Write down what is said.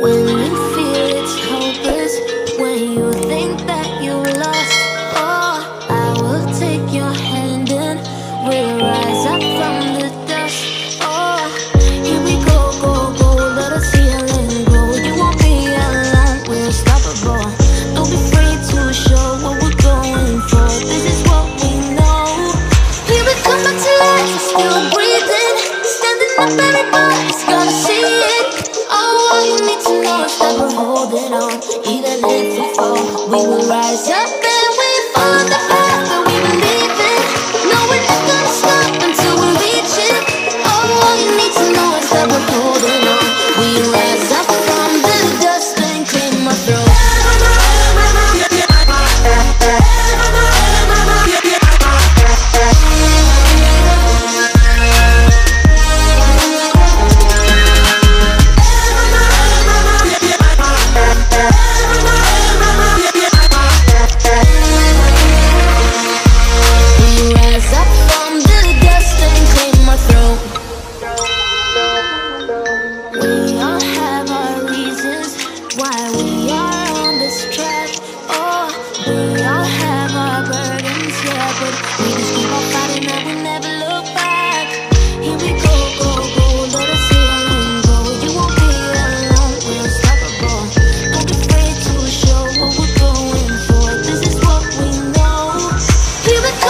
when stop holding on, even if we fall, we will rise